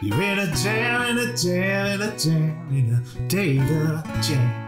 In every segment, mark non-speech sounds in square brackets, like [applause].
You're in a jam, in a jam, in a jam, in a data jam.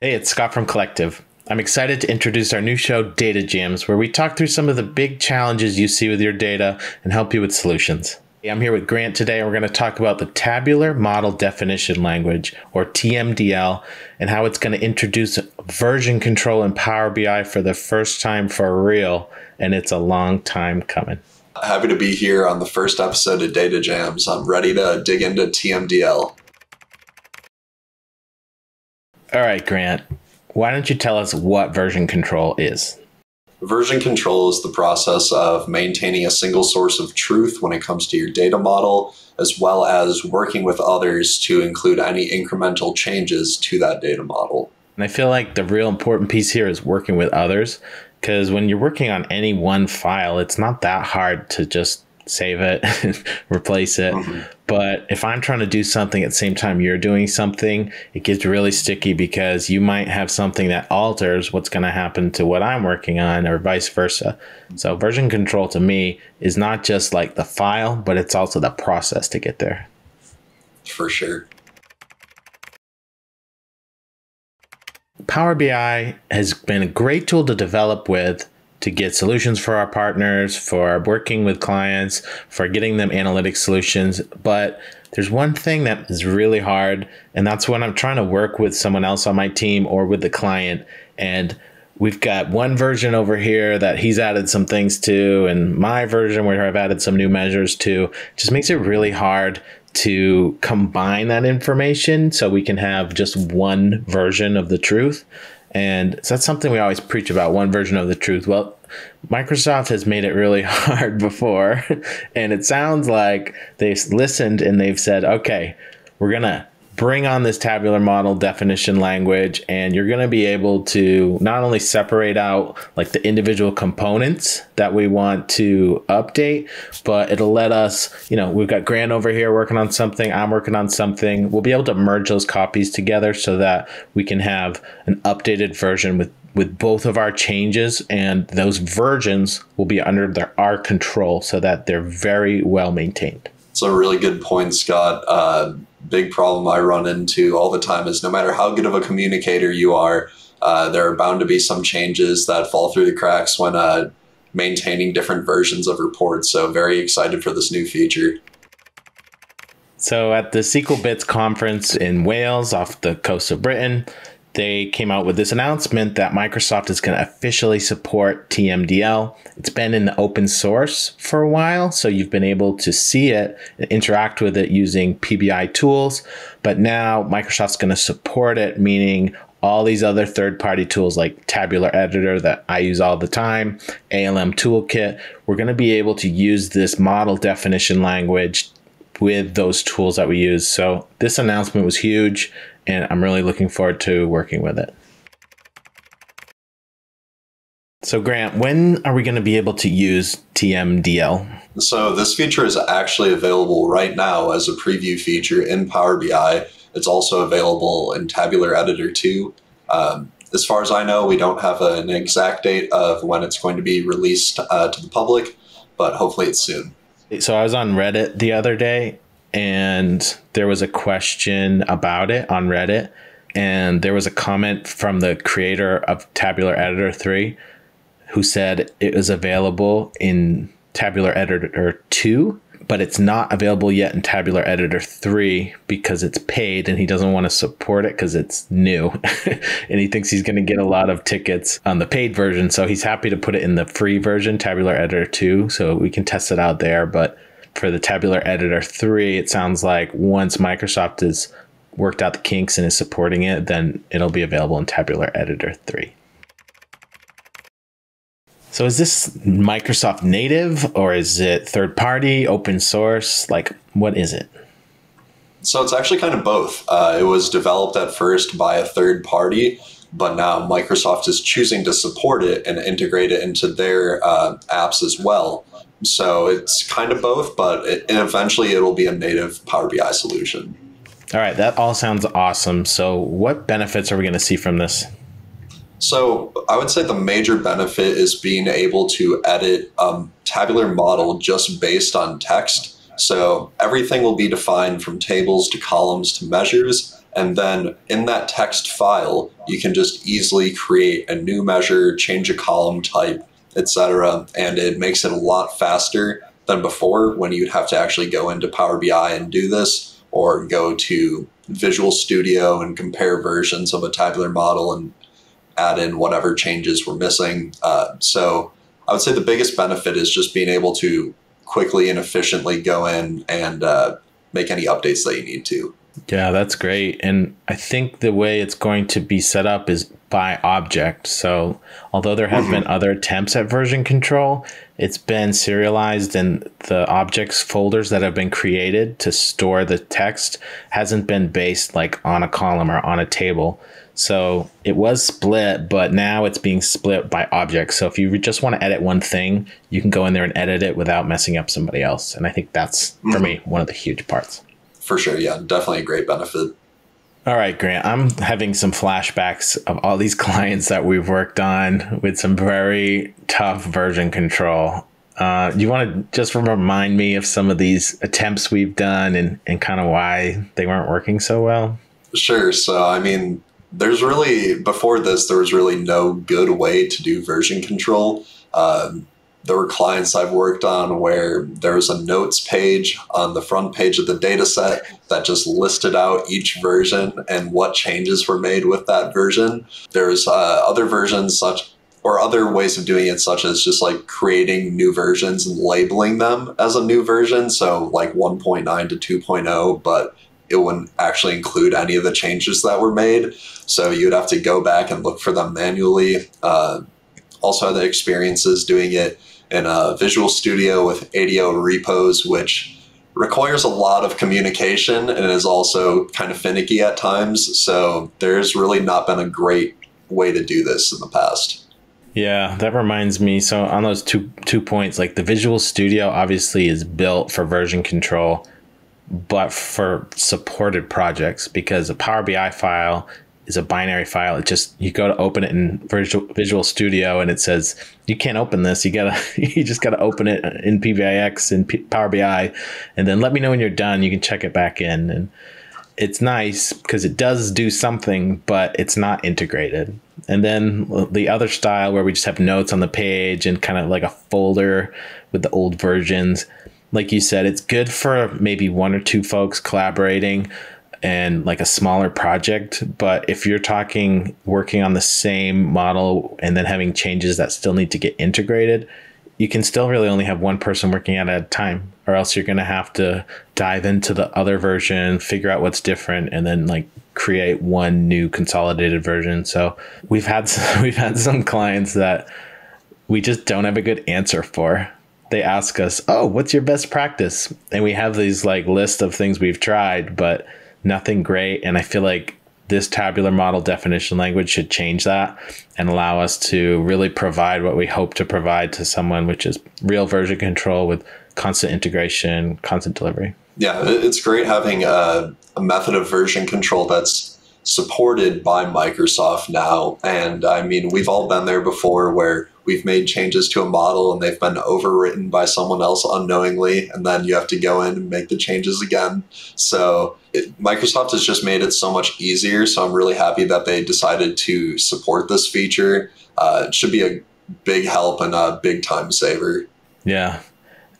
Hey, it's Scott from Collectiv. I'm excited to introduce our new show, Data Jams, where we talk through some of the big challenges you see with your data and help you with solutions. I'm here with Grant today, and we're going to talk about the Tabular Model Definition Language, or TMDL, and how it's going to introduce version control in Power BI for the first time for real, and it's a long time coming. Happy to be here on the first episode of Data Jams. I'm ready to dig into TMDL. All right, Grant, why don't you tell us what version control is? Version control is the process of maintaining a single source of truth when it comes to your data model, as well as working with others to include any incremental changes to that data model. And I feel like the real important piece here is working with others because when you're working on any one file, it's not that hard to just save it, [laughs] replace it. Mm-hmm. But if I'm trying to do something at the same time you're doing something, it gets really sticky because you might have something that alters what's going to happen to what I'm working on or vice versa. So version control to me is not just like the file, but it's also the process to get there. For sure. Power BI has been a great tool to develop with to get solutions for our partners, for working with clients, for getting them analytic solutions. But there's one thing that is really hard, and that's when I'm trying to work with someone else on my team or with the client. And we've got one version over here that he's added some things to, and my version where I've added some new measures to. Just makes it really hard to combine that information so we can have just one version of the truth. And so that's something we always preach about one version of the truth. Well, Microsoft has made it really [laughs] hard before. And it sounds like they've listened and they've said, okay, we're going to bring on this tabular model definition language and you're going to be able to not only separate out like the individual components that we want to update but it'll let us you know we've got grant over here working on something i'm working on something. We'll be able to merge those copies together so that we can have an updated version with with both of our changes and those versions will be under their, our control so that they're very well maintained. It's a really good point scott. Uh, big problem I run into all the time is no matter how good of a communicator you are, uh, there are bound to be some changes that fall through the cracks when uh, maintaining different versions of reports. So, very excited for this new feature. So, at the SQL Bits conference in Wales, off the coast of Britain, they came out with this announcement that Microsoft is going to officially support TMDL. It's been in the open source for a while, so you've been able to see it interact with it using PBI tools. But now Microsoft's going to support it, meaning all these other third party tools like Tabular Editor that I use all the time, ALM Toolkit, we're going to be able to use this model definition language with those tools that we use. So this announcement was huge and I'm really looking forward to working with it. So, Grant, when are we going to be able to use TMDL? So, this feature is actually available right now as a preview feature in Power BI. It's also available in Tabular Editor too. Um, as far as I know, we don't have an exact date of when it's going to be released uh, to the public, but hopefully it's soon. So, I was on Reddit the other day and there was a question about it on Reddit. And there was a comment from the creator of Tabular Editor 3 who said it was available in Tabular Editor 2, but it's not available yet in Tabular Editor 3 because it's paid and he doesn't want to support it because it's new. [laughs] and he thinks he's going to get a lot of tickets on the paid version. So he's happy to put it in the free version, Tabular Editor 2, so we can test it out there. But for the Tabular Editor 3, it sounds like once Microsoft has worked out the kinks and is supporting it, then it'll be available in Tabular Editor 3. So is this Microsoft native or is it third party, open source? Like, what is it? So it's actually kind of both. Uh, it was developed at first by a third party, but now Microsoft is choosing to support it and integrate it into their uh, apps as well. So it's kind of both, but it, eventually it'll be a native Power BI solution. All right, that all sounds awesome. So, what benefits are we going to see from this? So I would say the major benefit is being able to edit um, tabular model just based on text. So everything will be defined from tables to columns to measures. And then in that text file, you can just easily create a new measure, change a column type, etc. And it makes it a lot faster than before when you'd have to actually go into Power BI and do this or go to Visual Studio and compare versions of a tabular model and add in whatever changes were missing. Uh, so I would say the biggest benefit is just being able to quickly and efficiently go in and uh, make any updates that you need to. Yeah, that's great. And I think the way it's going to be set up is by object. So, although there have mm-hmm. been other attempts at version control, it's been serialized and the objects folders that have been created to store the text hasn't been based like on a column or on a table. So it was split, but now it's being split by objects. So if you just want to edit one thing, you can go in there and edit it without messing up somebody else. And I think that's, for mm-hmm. me, one of the huge parts. For sure. Yeah, definitely a great benefit. All right, Grant, I'm having some flashbacks of all these [laughs] clients that we've worked on with some very tough version control. Uh, you want to just remind me of some of these attempts we've done and, and kind of why they weren't working so well? Sure. So, I mean, there's really, before this, there was really no good way to do version control. Um, there were clients I've worked on where there was a notes page on the front page of the data set that just listed out each version and what changes were made with that version. There's uh, other versions such or other ways of doing it such as just like creating new versions and labeling them as a new version. So like 1.9 to 2.0 but it wouldn't actually include any of the changes that were made. So you'd have to go back and look for them manually. Uh, also had the experiences doing it in a Visual Studio with ADO repos, which requires a lot of communication and is also kind of finicky at times. So there's really not been a great way to do this in the past. Yeah, that reminds me. So on those two two points, like the Visual Studio obviously is built for version control, but for supported projects because a Power BI file is a binary file. It just you go to open it in Visual, Visual Studio and it says you can't open this. You gotta [laughs] you just gotta open it in PBIX and P- Power BI, and then let me know when you're done. You can check it back in, and it's nice because it does do something, but it's not integrated. And then the other style where we just have notes on the page and kind of like a folder with the old versions. Like you said, it's good for maybe one or two folks collaborating and like a smaller project. But if you're talking working on the same model and then having changes that still need to get integrated, you can still really only have one person working at a time, or else you're going to have to dive into the other version, figure out what's different, and then like create one new consolidated version. So we've had [laughs] we've had some clients that we just don't have a good answer for. They ask us, "Oh, what's your best practice?" And we have these like list of things we've tried, but nothing great. And I feel like this tabular model definition language should change that and allow us to really provide what we hope to provide to someone, which is real version control with constant integration, constant delivery. Yeah, it's great having a, a method of version control that's supported by Microsoft now. And I mean, we've all been there before where we've made changes to a model and they've been overwritten by someone else unknowingly, and then you have to go in and make the changes again. So it, Microsoft has just made it so much easier. So I'm really happy that they decided to support this feature. Uh, it should be a big help and a big time saver. Yeah.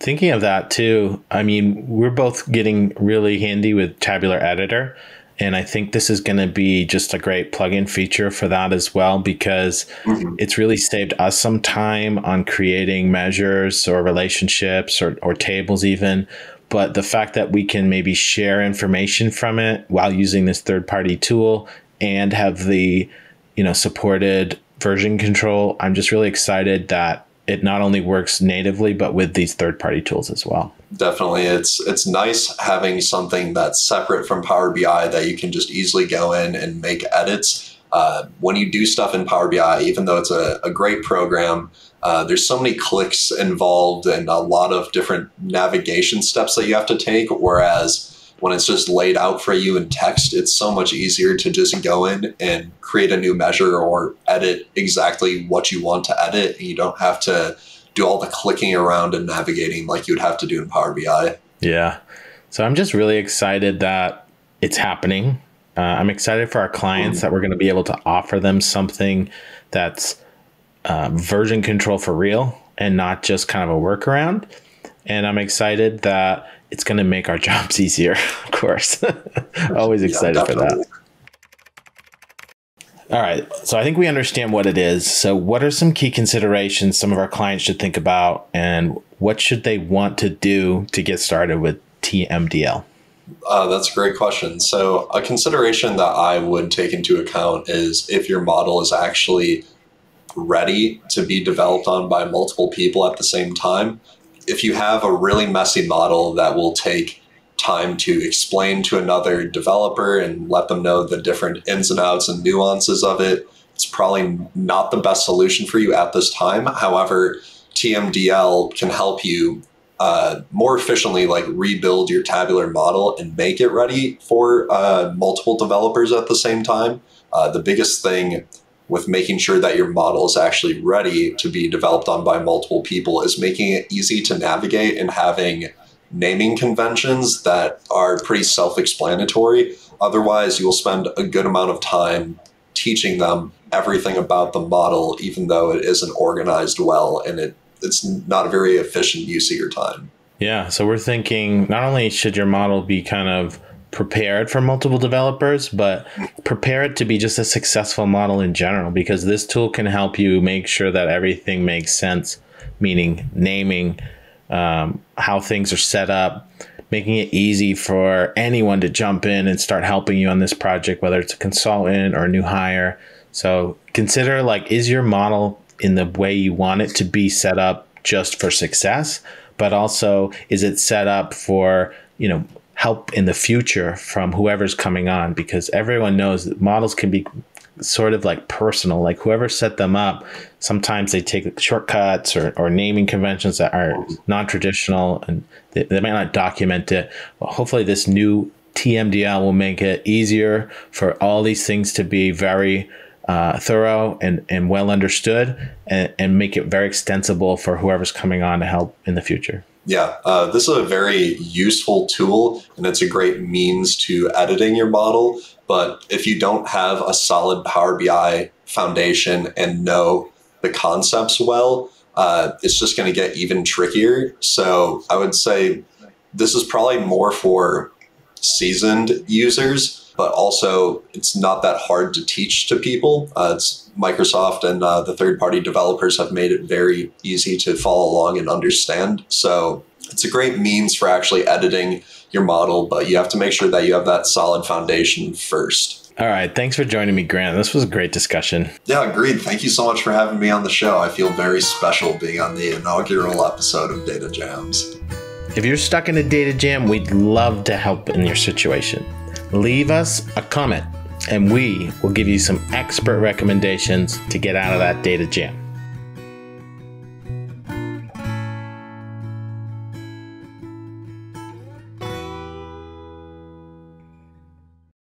Thinking of that too, I mean, we're both getting really handy with Tabular Editor. And I think this is going to be just a great plugin feature for that as well because mm-hmm. it's really saved us some time on creating measures or relationships or, or tables, even. But the fact that we can maybe share information from it while using this third party tool and have the you know supported version control, I'm just really excited that it not only works natively but with these third party tools as well. Definitely. It's it's nice having something that's separate from power bi that you can just easily go in and make edits. Uh, when you do stuff in power bi even though it's a, a great program uh, there's so many clicks involved and a lot of different navigation steps that you have to take whereas when it's just laid out for you in text, it's so much easier to just go in and create a new measure or edit exactly what you want to edit. And you don't have to do all the clicking around and navigating like you would have to do in Power BI. Yeah. So I'm just really excited that it's happening. Uh, I'm excited for our clients that we're going to be able to offer them something that's uh, version control for real and not just kind of a workaround. And I'm excited that it's going to make our [laughs] jobs easier, of course. [laughs] Always excited yeah, for that. All right. So I think we understand what it is. So, what are some key considerations some of our clients should think about, and what should they want to do to get started with TMDL? Uh, that's a great question. So, a consideration that I would take into account is if your model is actually ready to be developed on by multiple people at the same time. If you have a really messy model that will take time to explain to another developer and let them know the different ins and outs and nuances of it, it's probably not the best solution for you at this time. However, TMDL can help you uh, more efficiently like rebuild your tabular model and make it ready for uh, multiple developers at the same time. Uh, the biggest thing with making sure that your model is actually ready to be developed on by multiple people is making it easy to navigate and having naming conventions that are pretty self-explanatory. Otherwise, you'll spend a good amount of time teaching them everything about the model, even though it isn't organized well and it it's not a very efficient use of your time. Yeah. So we're thinking not only should your model be kind of prepared for multiple developers, but prepare it to be just a successful model in general because this tool can help you make sure that everything makes sense, meaning naming, um, how things are set up, making it easy for anyone to jump in and start helping you on this project, whether it's a consultant or a new hire. So consider like, is your model in the way you want it to be set up just for success, but also is it set up for you know help in the future from whoever's coming on? Because everyone knows that models can be sort of like personal. Like whoever set them up, sometimes they take shortcuts or, or naming conventions that are non-traditional and they, they might not document it. Well, hopefully this new TMDL will make it easier for all these things to be very uh, thorough and, and well understood and, and make it very extensible for whoever's coming on to help in the future. Yeah, uh, this is a very useful tool and it's a great means to editing your model. But if you don't have a solid Power BI foundation and know the concepts well, uh, it's just going to get even trickier. So I would say this is probably more for seasoned users but also it's not that hard to teach to people. Uh, it's Microsoft and uh, the third party developers have made it very easy to follow along and understand. So it's a great means for actually editing your model, but you have to make sure that you have that solid foundation first. All right. Thanks for joining me, Grant. This was a great discussion. Yeah, agreed. Thank you so much for having me on the show. I feel very special being on the inaugural episode of Data Jams. If you're stuck in a data jam, we'd love to help in your situation leave us a comment and we will give you some expert recommendations to get out of that data jam.